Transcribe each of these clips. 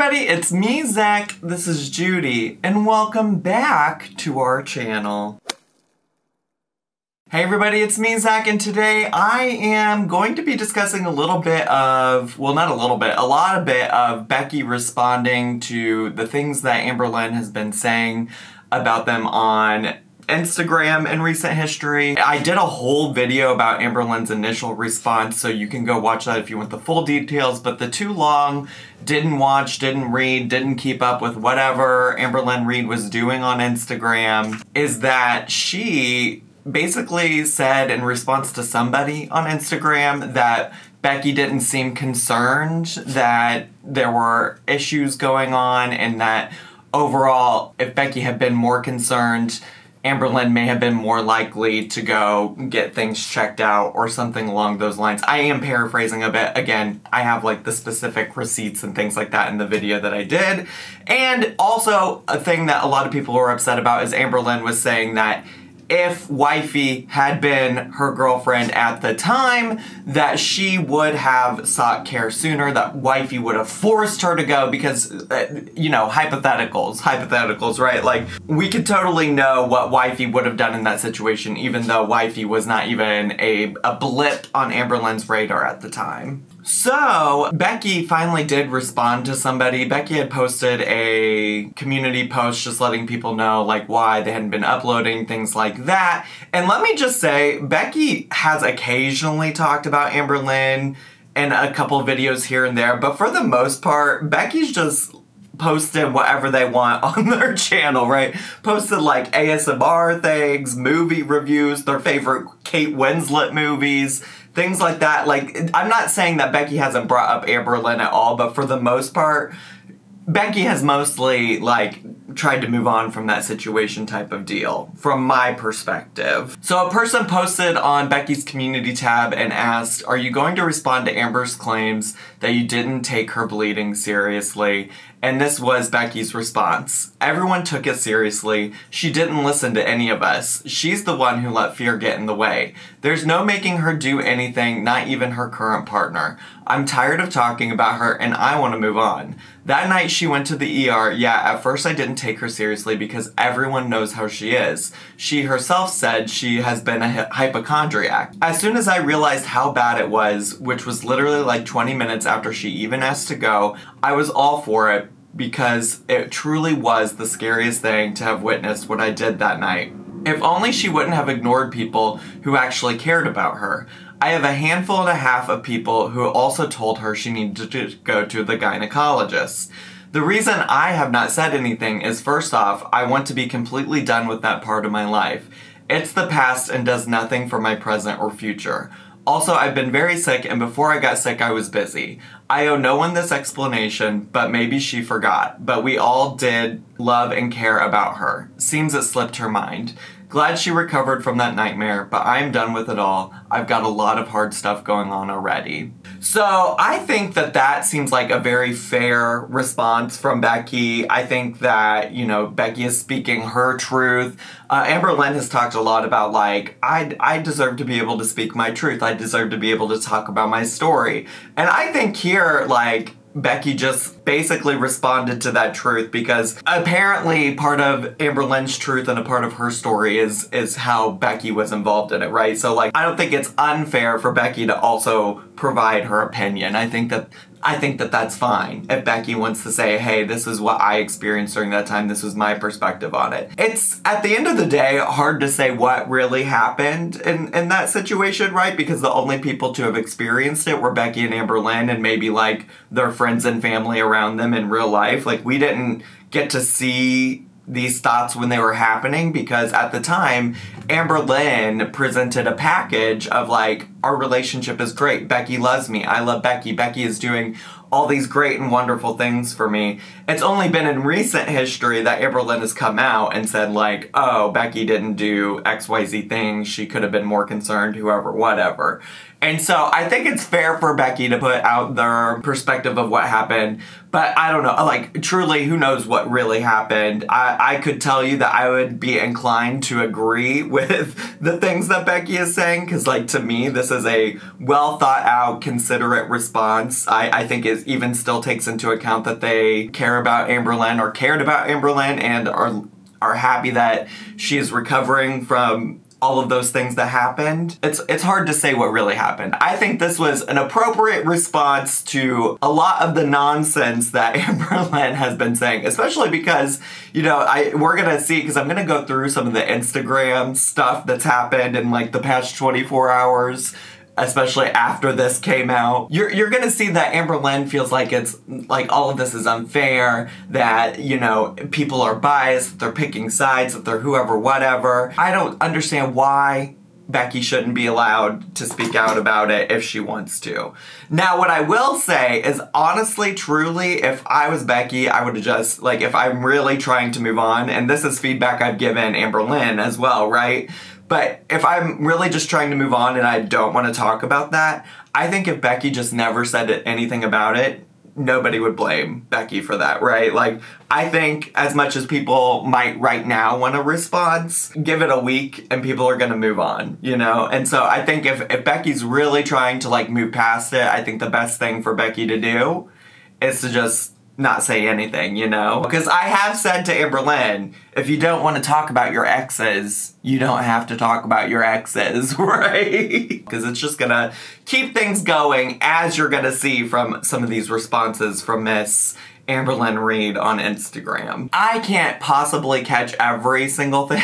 everybody, it's me, Zach, this is Judy, and welcome back to our channel. Hey everybody, it's me, Zach, and today I am going to be discussing a little bit of, well not a little bit, a lot of bit of Becky responding to the things that Amberlynn has been saying about them on Instagram in recent history. I did a whole video about Amberlynn's initial response, so you can go watch that if you want the full details, but the too long, didn't watch, didn't read, didn't keep up with whatever Amberlynn Reid was doing on Instagram is that she basically said in response to somebody on Instagram that Becky didn't seem concerned that there were issues going on and that overall, if Becky had been more concerned, Amberlynn may have been more likely to go get things checked out or something along those lines. I am paraphrasing a bit. Again, I have like the specific receipts and things like that in the video that I did. And also, a thing that a lot of people were upset about is Amberlynn was saying that if Wifey had been her girlfriend at the time, that she would have sought care sooner, that Wifey would have forced her to go because, uh, you know, hypotheticals, hypotheticals, right? Like, we could totally know what Wifey would have done in that situation, even though Wifey was not even a, a blip on Amberlynn's radar at the time. So, Becky finally did respond to somebody. Becky had posted a community post just letting people know, like, why they hadn't been uploading, things like that. And let me just say, Becky has occasionally talked about Amber Lynn in a couple videos here and there, but for the most part, Becky's just posted whatever they want on their channel, right? Posted like ASMR things, movie reviews, their favorite Kate Winslet movies, things like that. Like, I'm not saying that Becky hasn't brought up Amberlynn at all, but for the most part, Becky has mostly like tried to move on from that situation type of deal from my perspective. So a person posted on Becky's community tab and asked, "Are you going to respond to Amber's claims that you didn't take her bleeding seriously?" And this was Becky's response. Everyone took it seriously. She didn't listen to any of us. She's the one who let fear get in the way. There's no making her do anything, not even her current partner. I'm tired of talking about her and I want to move on. That night she went to the ER. Yeah, at first I didn't take her seriously because everyone knows how she is. She herself said she has been a hypochondriac. As soon as I realized how bad it was, which was literally like 20 minutes after she even asked to go, I was all for it because it truly was the scariest thing to have witnessed what I did that night. If only she wouldn't have ignored people who actually cared about her. I have a handful and a half of people who also told her she needed to go to the gynecologist. The reason I have not said anything is first off, I want to be completely done with that part of my life. It's the past and does nothing for my present or future. Also, I've been very sick, and before I got sick, I was busy. I owe no one this explanation, but maybe she forgot. But we all did love and care about her. Seems it slipped her mind. Glad she recovered from that nightmare, but I'm done with it all. I've got a lot of hard stuff going on already. So I think that that seems like a very fair response from Becky. I think that, you know, Becky is speaking her truth. Uh, Amberlynn has talked a lot about like, I, I deserve to be able to speak my truth. I deserve to be able to talk about my story. And I think here, like, Becky just basically responded to that truth because apparently part of Amberlynn's truth and a part of her story is is how Becky was involved in it, right? So like I don't think it's unfair for Becky to also provide her opinion. I think that I think that that's fine. If Becky wants to say, hey, this is what I experienced during that time, this was my perspective on it. It's, at the end of the day, hard to say what really happened in, in that situation, right? Because the only people to have experienced it were Becky and Amber Lynn and maybe like their friends and family around them in real life. Like, we didn't get to see these thoughts when they were happening because at the time, Amber Lynn presented a package of like, our relationship is great. Becky loves me. I love Becky. Becky is doing all these great and wonderful things for me. It's only been in recent history that Amberlynn has come out and said like, oh, Becky didn't do XYZ things. She could have been more concerned, whoever, whatever. And so I think it's fair for Becky to put out their perspective of what happened. But I don't know, like truly, who knows what really happened? I, I could tell you that I would be inclined to agree with the things that Becky is saying, because like to me, this is a well thought out, considerate response. I, I think even still takes into account that they care about Amberlynn or cared about Amberlynn and are are happy that she is recovering from all of those things that happened. It's it's hard to say what really happened. I think this was an appropriate response to a lot of the nonsense that Amberlynn has been saying, especially because, you know, I we're gonna see because I'm gonna go through some of the Instagram stuff that's happened in like the past 24 hours especially after this came out. You're, you're gonna see that Amberlynn feels like it's like all of this is unfair, that, you know, people are biased, that they're picking sides, that they're whoever, whatever. I don't understand why Becky shouldn't be allowed to speak out about it if she wants to. Now, what I will say is honestly, truly, if I was Becky, I would just, like, if I'm really trying to move on, and this is feedback I've given Amberlynn as well, right? But if I'm really just trying to move on and I don't want to talk about that, I think if Becky just never said anything about it, nobody would blame Becky for that, right? Like, I think as much as people might right now want a response, give it a week and people are gonna move on, you know? And so I think if, if Becky's really trying to like move past it, I think the best thing for Becky to do is to just not say anything, you know? Because I have said to Amberlynn, if you don't want to talk about your exes, you don't have to talk about your exes, right? Because it's just gonna keep things going as you're gonna see from some of these responses from Miss Amberlynn Reid on Instagram. I can't possibly catch every single thing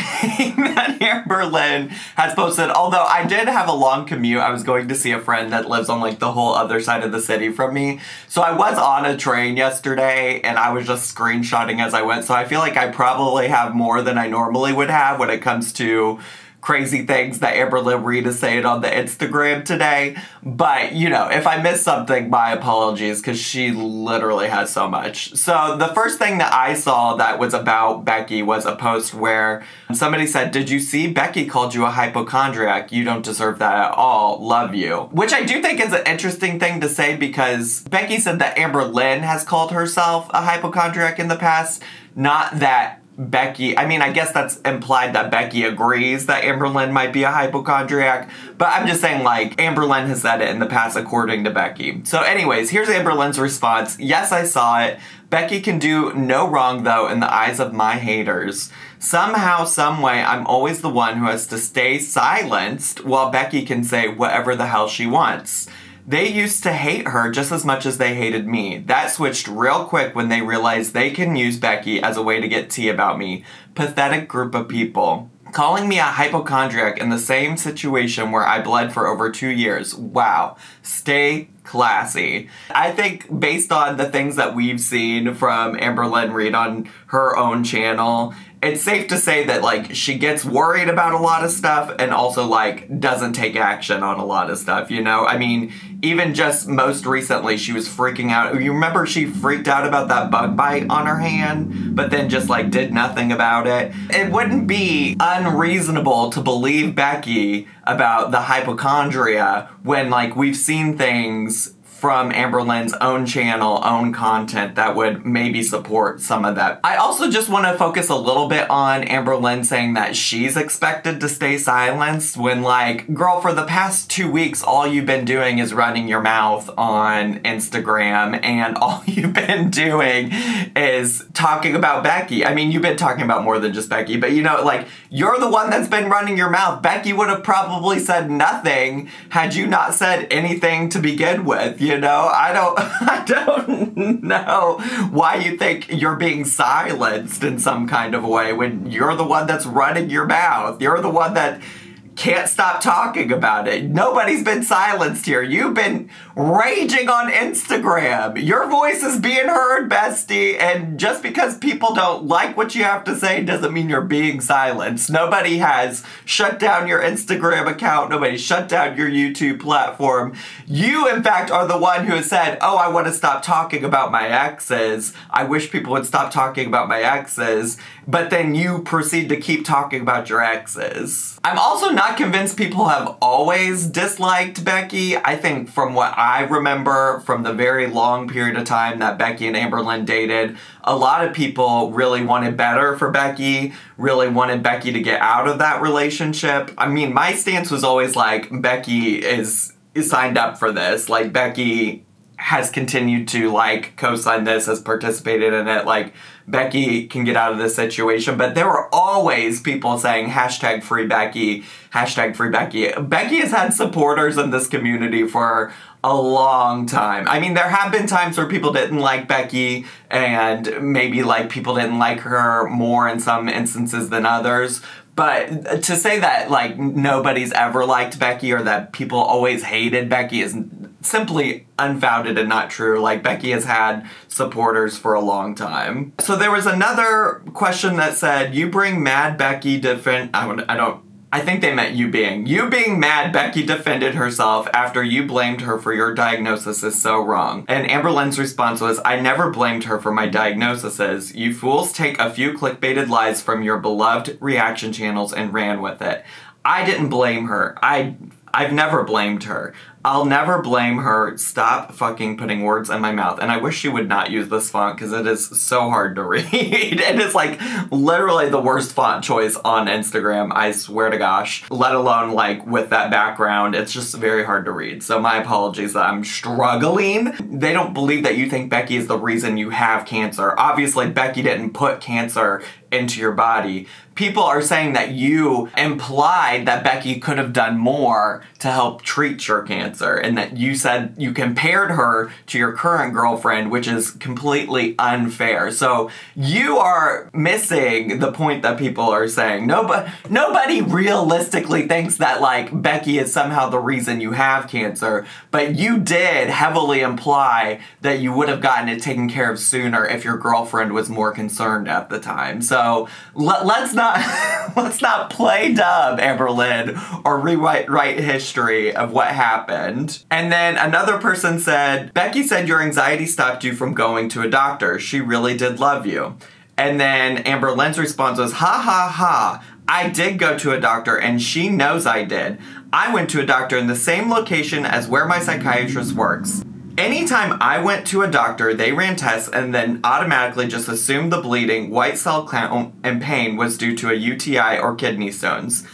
that Amberlynn has posted, although I did have a long commute. I was going to see a friend that lives on like the whole other side of the city from me. So I was on a train yesterday and I was just screenshotting as I went. So I feel like I probably have more than I normally would have when it comes to crazy things that Amberlynn Reid is saying on the Instagram today. But, you know, if I missed something, my apologies, because she literally has so much. So the first thing that I saw that was about Becky was a post where somebody said, Did you see Becky called you a hypochondriac? You don't deserve that at all. Love you. Which I do think is an interesting thing to say because Becky said that Amber Lynn has called herself a hypochondriac in the past. Not that Becky, I mean, I guess that's implied that Becky agrees that Amberlynn might be a hypochondriac, but I'm just saying, like, Amberlynn has said it in the past according to Becky. So, anyways, here's Amberlynn's response. Yes, I saw it. Becky can do no wrong, though, in the eyes of my haters. Somehow, someway, I'm always the one who has to stay silenced while Becky can say whatever the hell she wants. They used to hate her just as much as they hated me. That switched real quick when they realized they can use Becky as a way to get tea about me. Pathetic group of people. Calling me a hypochondriac in the same situation where I bled for over two years. Wow. Stay classy. I think based on the things that we've seen from Amberlynn Reid on her own channel it's safe to say that like she gets worried about a lot of stuff and also like doesn't take action on a lot of stuff, you know? I mean, even just most recently she was freaking out. You remember she freaked out about that bug bite on her hand, but then just like did nothing about it. It wouldn't be unreasonable to believe Becky about the hypochondria when like we've seen things from Amberlynn's own channel, own content that would maybe support some of that. I also just want to focus a little bit on Amberlynn saying that she's expected to stay silenced when like, girl, for the past two weeks, all you've been doing is running your mouth on Instagram and all you've been doing is talking about Becky. I mean, you've been talking about more than just Becky, but you know, like, you're the one that's been running your mouth. Becky would have probably said nothing had you not said anything to begin with you know, I don't, I don't know why you think you're being silenced in some kind of way when you're the one that's running your mouth. You're the one that can't stop talking about it. Nobody's been silenced here. You've been raging on Instagram. Your voice is being heard, bestie. And just because people don't like what you have to say doesn't mean you're being silenced. Nobody has shut down your Instagram account. Nobody shut down your YouTube platform. You, in fact, are the one who has said, oh, I want to stop talking about my exes. I wish people would stop talking about my exes. But then you proceed to keep talking about your exes. I'm also not convinced people have always disliked Becky. I think from what I remember from the very long period of time that Becky and Amberlynn dated, a lot of people really wanted better for Becky, really wanted Becky to get out of that relationship. I mean, my stance was always like, Becky is, is signed up for this. Like, Becky has continued to like co-sign this, has participated in it. Like Becky can get out of this situation, but there were always people saying hashtag free Becky, hashtag free Becky. Becky has had supporters in this community for a long time. I mean, there have been times where people didn't like Becky and maybe like people didn't like her more in some instances than others. But to say that like nobody's ever liked Becky or that people always hated Becky is simply unfounded and not true. Like Becky has had supporters for a long time. So there was another question that said, "You bring Mad Becky different." I don't. I don't. I think they meant you being. You being mad Becky defended herself after you blamed her for your diagnosis is so wrong. And Amberlynn's response was, I never blamed her for my diagnoses. You fools take a few clickbaited lies from your beloved reaction channels and ran with it. I didn't blame her. I I've never blamed her. I'll never blame her. Stop fucking putting words in my mouth. And I wish she would not use this font because it is so hard to read. And it is like literally the worst font choice on Instagram, I swear to gosh. Let alone like with that background, it's just very hard to read. So my apologies that I'm struggling. They don't believe that you think Becky is the reason you have cancer. Obviously, Becky didn't put cancer into your body. People are saying that you implied that Becky could have done more to help treat your cancer and that you said you compared her to your current girlfriend, which is completely unfair. So you are missing the point that people are saying. Nobody, nobody realistically thinks that like Becky is somehow the reason you have cancer, but you did heavily imply that you would have gotten it taken care of sooner if your girlfriend was more concerned at the time. So let, us not let's not play dub Amberlynn or rewrite write history of what happened. And then another person said, Becky said your anxiety stopped you from going to a doctor. She really did love you. And then Amberlynn's response was, ha ha ha. I did go to a doctor and she knows I did. I went to a doctor in the same location as where my psychiatrist works. Anytime I went to a doctor, they ran tests and then automatically just assumed the bleeding, white cell count, and pain was due to a UTI or kidney stones.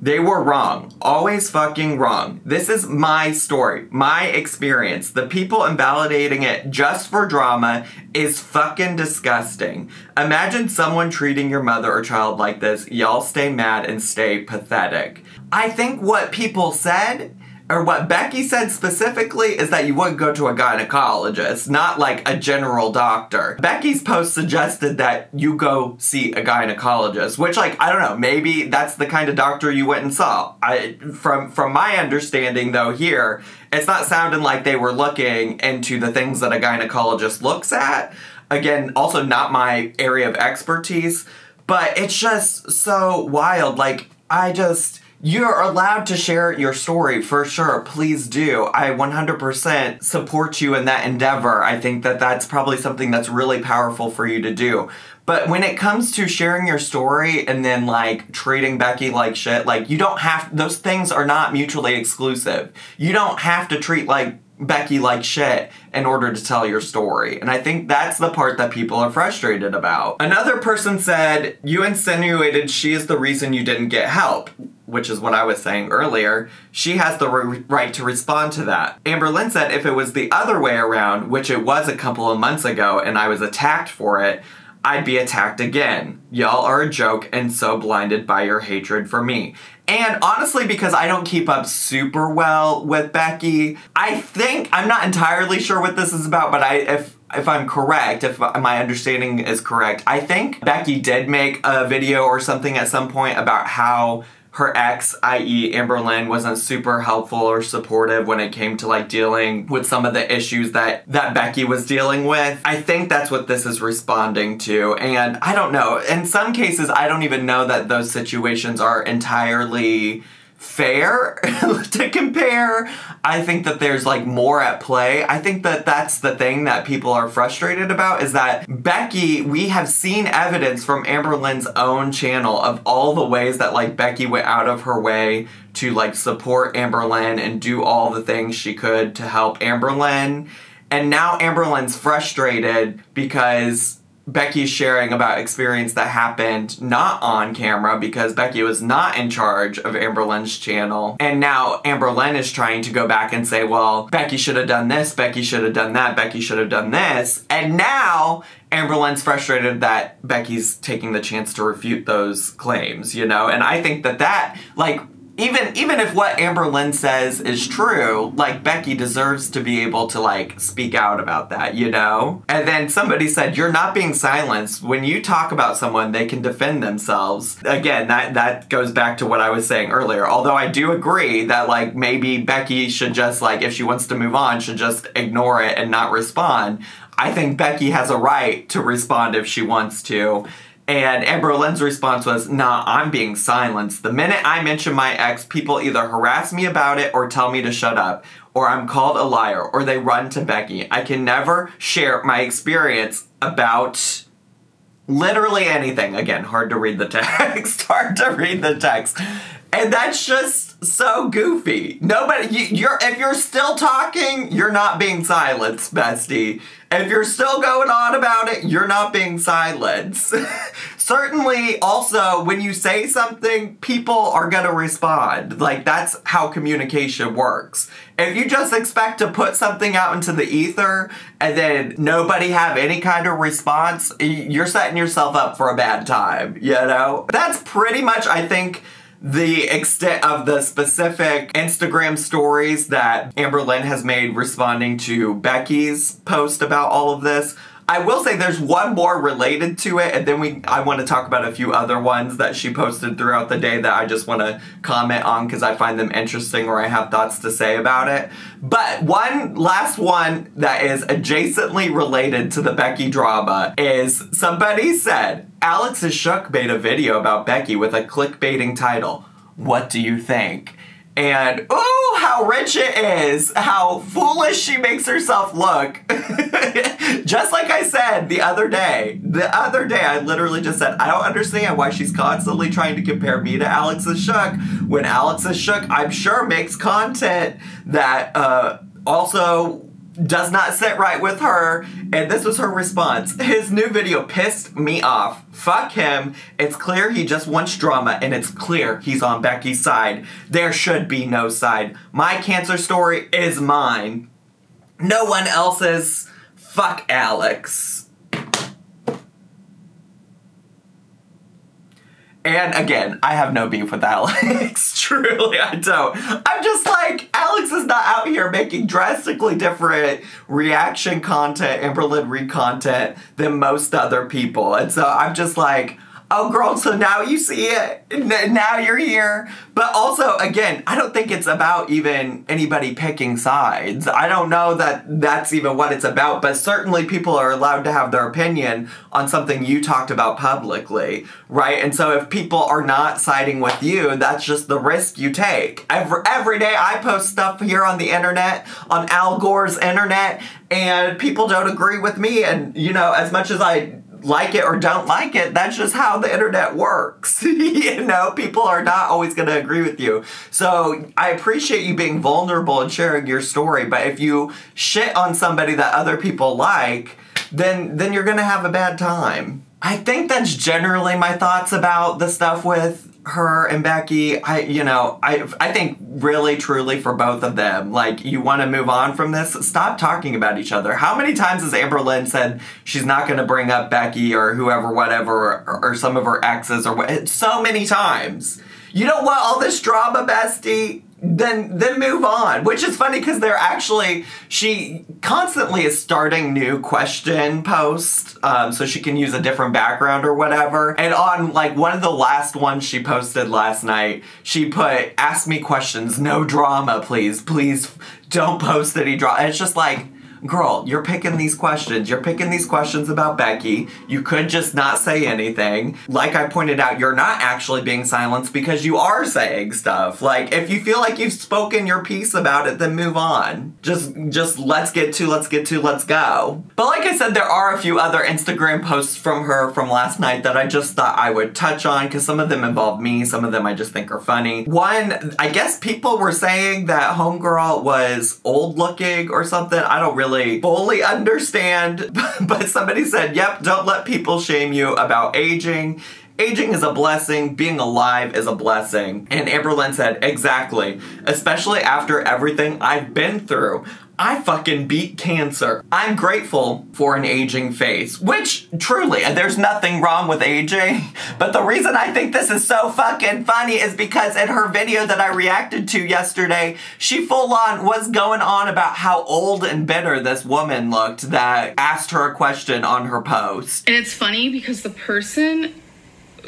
They were wrong. Always fucking wrong. This is my story, my experience. The people invalidating it just for drama is fucking disgusting. Imagine someone treating your mother or child like this. Y'all stay mad and stay pathetic. I think what people said or what Becky said specifically is that you would go to a gynecologist, not like a general doctor. Becky's post suggested that you go see a gynecologist, which like I don't know, maybe that's the kind of doctor you went and saw. I from from my understanding though here, it's not sounding like they were looking into the things that a gynecologist looks at. Again, also not my area of expertise, but it's just so wild like I just you're allowed to share your story for sure. Please do. I 100% support you in that endeavor. I think that that's probably something that's really powerful for you to do. But when it comes to sharing your story and then like treating Becky like shit, like you don't have, those things are not mutually exclusive. You don't have to treat like Becky like shit in order to tell your story. And I think that's the part that people are frustrated about. Another person said, You insinuated she is the reason you didn't get help, which is what I was saying earlier. She has the re- right to respond to that. Amberlynn said, If it was the other way around, which it was a couple of months ago, and I was attacked for it, I'd be attacked again. Y'all are a joke and so blinded by your hatred for me. And honestly, because I don't keep up super well with Becky, I think I'm not entirely sure what this is about, but I if if I'm correct, if my understanding is correct, I think Becky did make a video or something at some point about how her ex, i.e. Amber Amberlynn, wasn't super helpful or supportive when it came to like dealing with some of the issues that that Becky was dealing with. I think that's what this is responding to. And I don't know. In some cases, I don't even know that those situations are entirely fair to compare. I think that there's like more at play. I think that that's the thing that people are frustrated about is that Becky, we have seen evidence from Amberlynn's own channel of all the ways that like Becky went out of her way to like support Amberlynn and do all the things she could to help Amberlynn. And now Amberlynn's frustrated because Becky's sharing about experience that happened not on camera because Becky was not in charge of Amberlynn's channel. And now Amberlynn is trying to go back and say, well, Becky should have done this, Becky should have done that, Becky should have done this. And now Amberlynn's frustrated that Becky's taking the chance to refute those claims, you know? And I think that that, like, even even if what Amber Lynn says is true, like Becky deserves to be able to like speak out about that, you know? And then somebody said, You're not being silenced. When you talk about someone, they can defend themselves. Again, that that goes back to what I was saying earlier. Although I do agree that like maybe Becky should just like if she wants to move on, should just ignore it and not respond. I think Becky has a right to respond if she wants to. And Amberlynn's response was, nah, I'm being silenced. The minute I mention my ex, people either harass me about it or tell me to shut up, or I'm called a liar, or they run to Becky. I can never share my experience about literally anything. Again, hard to read the text, hard to read the text. And that's just so goofy. Nobody, you, are if you're still talking, you're not being silenced, bestie. If you're still going on about it, you're not being silenced. Certainly, also, when you say something, people are gonna respond. Like, that's how communication works. If you just expect to put something out into the ether and then nobody have any kind of response, you're setting yourself up for a bad time, you know? That's pretty much, I think, the extent of the specific Instagram stories that Amber Lynn has made responding to Becky's post about all of this. I will say there's one more related to it, and then we I want to talk about a few other ones that she posted throughout the day that I just want to comment on because I find them interesting or I have thoughts to say about it. But one last one that is adjacently related to the Becky drama is somebody said Alex Shook made a video about Becky with a clickbaiting title. What do you think? And oh, how rich it is! How foolish she makes herself look. just like I said the other day. The other day, I literally just said, I don't understand why she's constantly trying to compare me to Alex Shook when Alex Shook, I'm sure, makes content that uh, also does not sit right with her, and this was her response. His new video pissed me off. Fuck him. It's clear he just wants drama, and it's clear he's on Becky's side. There should be no side. My cancer story is mine. No one else's. Fuck Alex. And again, I have no beef with Alex. Truly, I don't. I'm just like, Alex is not out here making drastically different reaction content Amberlynn Reid content than most other people. And so I'm just like, oh girl so now you see it. Now you're here. But also again i don't think it's about even anybody picking sides. I don't know that that's even what it's about but certainly people are allowed to have their opinion on something you talked about publicly right? And so if people are not siding with you that's just the risk you take. Every, every day i post stuff here on the internet on al gore's internet and people don't agree with me. And you know as much as i like it or don't like it. That's just how the internet works. you know, people are not always going to agree with you. So I appreciate you being vulnerable and sharing your story. But if you shit on somebody that other people like, then then you're going to have a bad time. I think that's generally my thoughts about the stuff with her and Becky, I you know, I I think really truly for both of them, like you want to move on from this, stop talking about each other. How many times has Amber Lynn said she's not going to bring up Becky or whoever whatever or, or some of her exes or what so many times. You don't want all this drama, bestie then then move on which is funny because they're actually she constantly is starting new question posts um, so she can use a different background or whatever. And on like one of the last ones she posted last night she put ask me questions no drama please. Please don't post any drama it's just like girl, you're picking these questions. You're picking these questions about Becky. You could just not say anything. Like I pointed out, you're not actually being silenced because you are saying stuff. Like if you feel like you've spoken your piece about it, then move on. Just just let's get to, let's get to, let's go. But like I said, there are a few other Instagram posts from her from last night that I just thought I would touch on because some of them involve me, some of them I just think are funny. One, I guess people were saying that Homegirl was old looking or something. I don't really really fully understand, but somebody said, yep, don't let people shame you about aging. Aging is a blessing, being alive is a blessing. And Amberlynn said, exactly, especially after everything I've been through. I fucking beat cancer. I'm grateful for an aging face, which truly, there's nothing wrong with aging. But the reason I think this is so fucking funny is because in her video that I reacted to yesterday, she full on was going on about how old and bitter this woman looked that asked her a question on her post. And it's funny because the person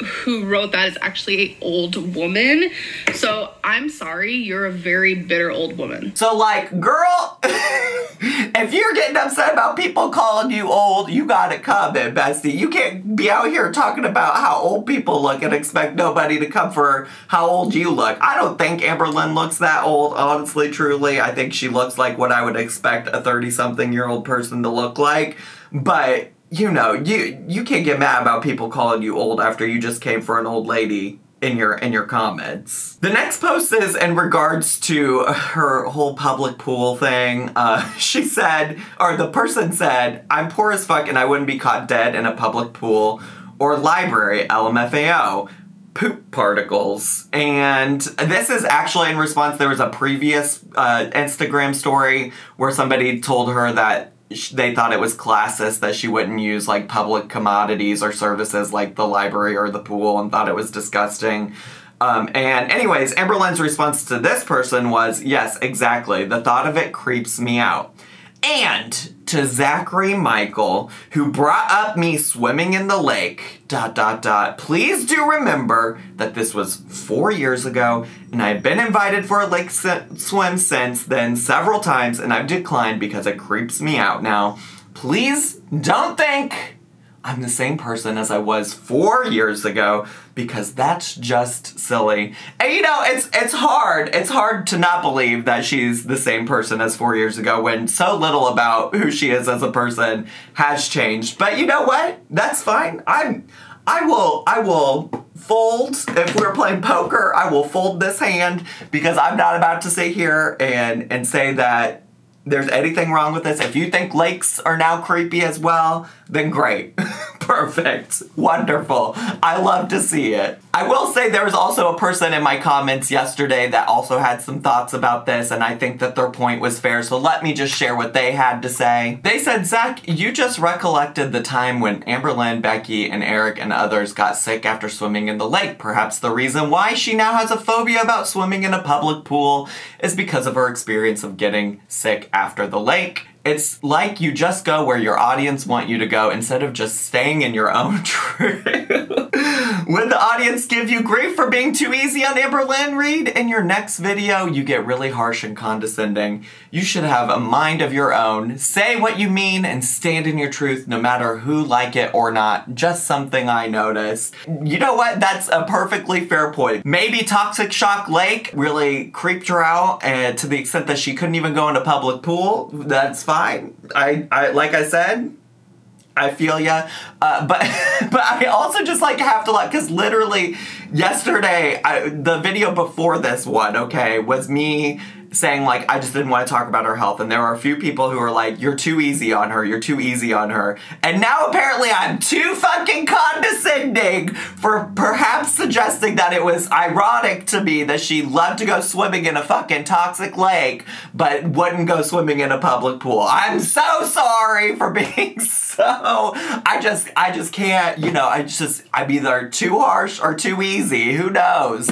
who wrote that is actually a old woman. So I'm sorry, you're a very bitter old woman. So like, girl, if you're getting upset about people calling you old, you got it coming, bestie. You can't be out here talking about how old people look and expect nobody to come for how old you look. I don't think Amberlynn looks that old, honestly, truly. I think she looks like what I would expect a 30 something year old person to look like. But you know, you you can't get mad about people calling you old after you just came for an old lady in your in your comments. The next post is in regards to her whole public pool thing. Uh, she said, or the person said, "I'm poor as fuck and I wouldn't be caught dead in a public pool or library." LMFAO. Poop particles. And this is actually in response. There was a previous uh, Instagram story where somebody told her that they thought it was classist that she wouldn't use like public commodities or services like the library or the pool and thought it was disgusting. Um, and anyways, Amberlynn's response to this person was, yes, exactly. The thought of it creeps me out and to Zachary Michael, who brought up me swimming in the lake, dot dot dot. Please do remember that this was four years ago, and I've been invited for a lake swim since then several times, and I've declined because it creeps me out now. Please don't think I'm the same person as I was four years ago because that's just silly. And you know, it's it's hard. It's hard to not believe that she's the same person as four years ago when so little about who she is as a person has changed. But you know what? That's fine. I'm I will I will fold if we're playing poker, I will fold this hand because I'm not about to sit here and and say that there's anything wrong with this. If you think lakes are now creepy as well, then great. Perfect. Wonderful. I love to see it. I will say there was also a person in my comments yesterday that also had some thoughts about this, and I think that their point was fair, so let me just share what they had to say. They said, Zach, you just recollected the time when Amberlynn, Becky, and Eric and others got sick after swimming in the lake. Perhaps the reason why she now has a phobia about swimming in a public pool is because of her experience of getting sick after the lake. It's like you just go where your audience want you to go instead of just staying in your own truth. When the audience give you grief for being too easy on Amberlynn Reid, in your next video you get really harsh and condescending. You should have a mind of your own. Say what you mean and stand in your truth no matter who like it or not. Just something I noticed. You know what? That's a perfectly fair point. Maybe Toxic Shock Lake really creeped her out and to the extent that she couldn't even go in a public pool. That's fine. I, I like I said, I feel ya. Uh, but but I also just like have to like because literally yesterday I, the video before this one okay was me saying like I just didn't want to talk about her health and there were a few people who were like you're too easy on her you're too easy on her. And now apparently I'm too fucking condescending for perhaps suggesting that it was ironic to me that she loved to go swimming in a fucking toxic lake but wouldn't go swimming in a public pool. I'm so sorry for being so I just I just can't you know I just I'm either too harsh or too easy who knows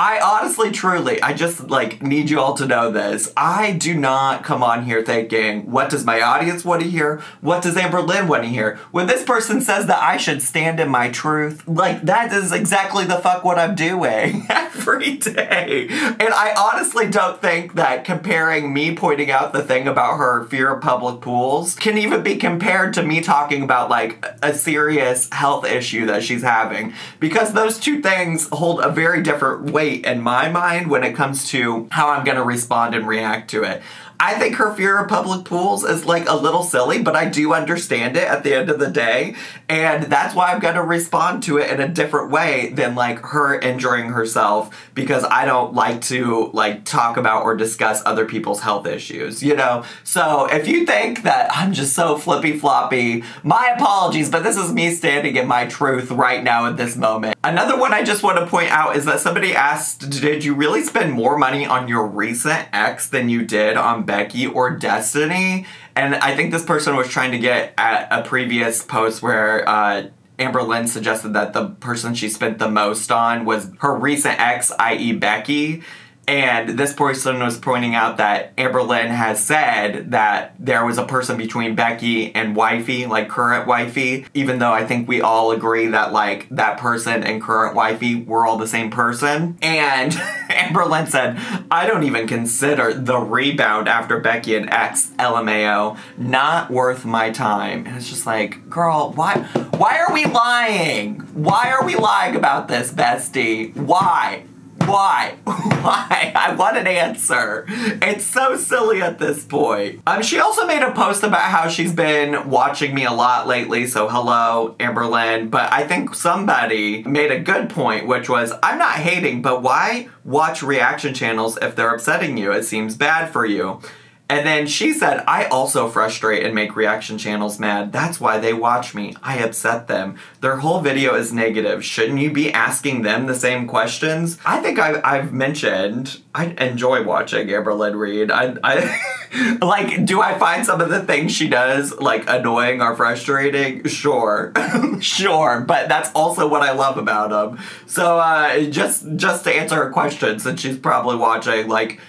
I honestly, truly, I just like need you all to know this. I do not come on here thinking, what does my audience want to hear? What does Amberlynn want to hear? When this person says that I should stand in my truth, like that is exactly the fuck what I'm doing every day. And I honestly don't think that comparing me pointing out the thing about her fear of public pools can even be compared to me talking about like a serious health issue that she's having. Because those two things hold a very different weight in my mind when it comes to how I'm going to respond and react to it. I think her fear of public pools is like a little silly, but I do understand it at the end of the day. And that's why I'm gonna respond to it in a different way than like her injuring herself because I don't like to like talk about or discuss other people's health issues, you know? So if you think that I'm just so flippy floppy, my apologies, but this is me standing in my truth right now at this moment. Another one I just want to point out is that somebody asked, did you really spend more money on your recent ex than you did on Becky or Destiny? And I think this person was trying to get at a previous post where uh, Amberlynn suggested that the person she spent the most on was her recent ex, i.e. Becky. And this person was pointing out that Amber Lynn has said that there was a person between Becky and Wifey, like current Wifey, even though I think we all agree that like that person and current Wifey were all the same person. And Amber Lynn said, I don't even consider the rebound after Becky and X, LMAO, not worth my time. And it's just like, girl, why why are we lying? Why are we lying about this, bestie? Why? Why? Why? I want an answer. It's so silly at this point. Um, she also made a post about how she's been watching me a lot lately, so hello, Amberlynn. But I think somebody made a good point, which was, I'm not hating, but why watch reaction channels if they're upsetting you? It seems bad for you. And then she said, I also frustrate and make reaction channels mad. That's why they watch me. I upset them. Their whole video is negative. Shouldn't you be asking them the same questions? I think I've, I've mentioned I enjoy watching Amberlynn Reid. I, I like, do I find some of the things she does like annoying or frustrating? Sure, sure. But that's also what I love about them. So uh, just just to answer her question, since she's probably watching, like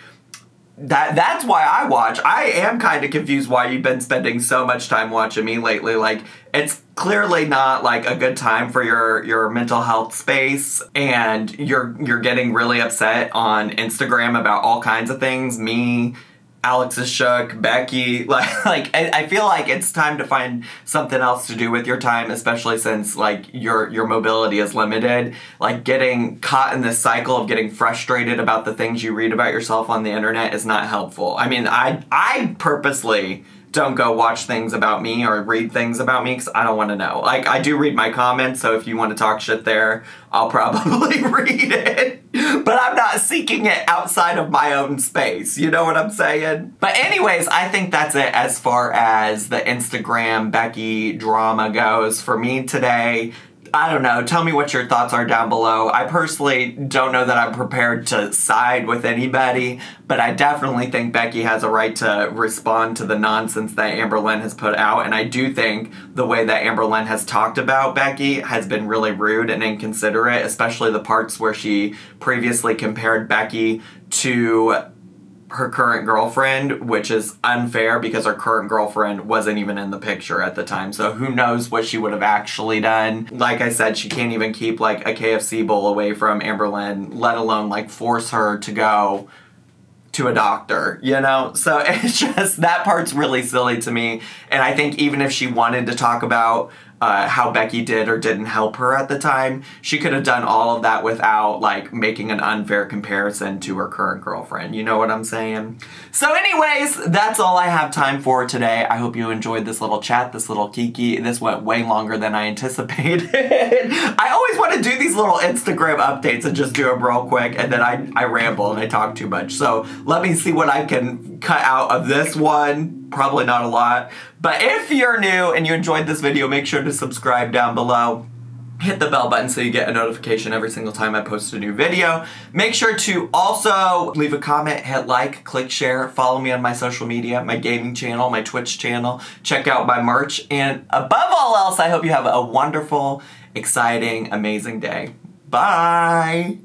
that that's why I watch. I am kind of confused why you've been spending so much time watching me lately. Like it's clearly not like a good time for your your mental health space and you're you're getting really upset on Instagram about all kinds of things. Me Alex is shook, Becky, like, like I, I, feel like it's time to find something else to do with your time, especially since like your your mobility is limited. Like getting caught in this cycle of getting frustrated about the things you read about yourself on the internet is not helpful. I mean, I I purposely don't go watch things about me or read things about me because I don't want to know. Like, I do read my comments, so if you want to talk shit there, I'll probably read it. But I'm not seeking it outside of my own space. You know what I'm saying? But, anyways, I think that's it as far as the Instagram Becky drama goes for me today. I don't know. Tell me what your thoughts are down below. I personally don't know that I'm prepared to side with anybody, but I definitely think Becky has a right to respond to the nonsense that Amberlynn has put out. And I do think the way that Amberlynn has talked about Becky has been really rude and inconsiderate, especially the parts where she previously compared Becky to her current girlfriend, which is unfair because her current girlfriend wasn't even in the picture at the time. So who knows what she would have actually done. Like I said, she can't even keep like a KFC bowl away from Amberlynn, let alone like force her to go to a doctor, you know? So it's just that part's really silly to me. And I think even if she wanted to talk about uh, how Becky did or didn't help her at the time. She could have done all of that without like making an unfair comparison to her current girlfriend. You know what I'm saying? So, anyways, that's all I have time for today. I hope you enjoyed this little chat, this little kiki. This went way longer than I anticipated. I always want to do these little Instagram updates and just do them real quick, and then I, I ramble and I talk too much. So, let me see what I can cut out of this one probably not a lot. But if you're new and you enjoyed this video, make sure to subscribe down below. Hit the bell button so you get a notification every single time I post a new video. Make sure to also leave a comment, hit like, click share, follow me on my social media, my gaming channel, my Twitch channel, check out my merch, and above all else, I hope you have a wonderful, exciting, amazing day. Bye!